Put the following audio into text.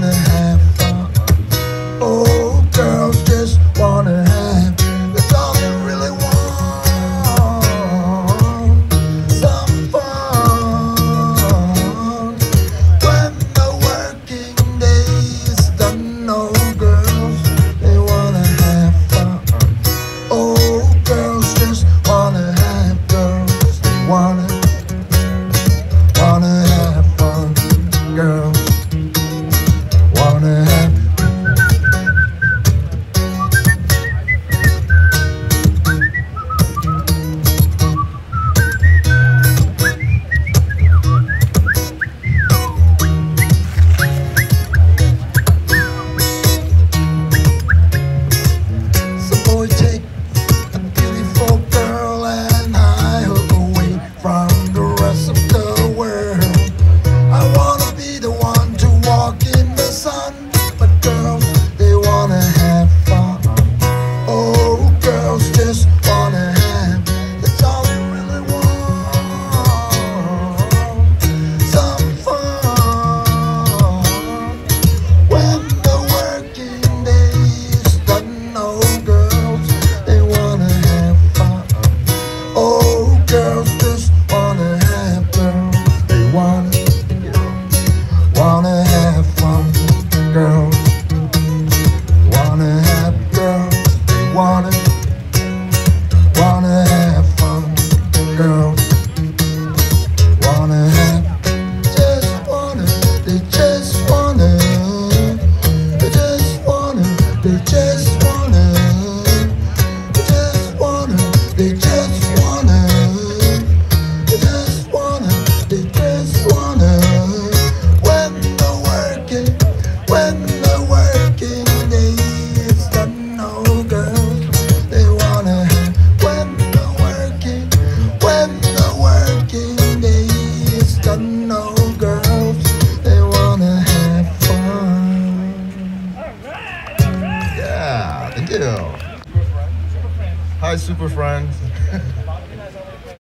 wanna wanna have fun, girl. the? Hi, super friends.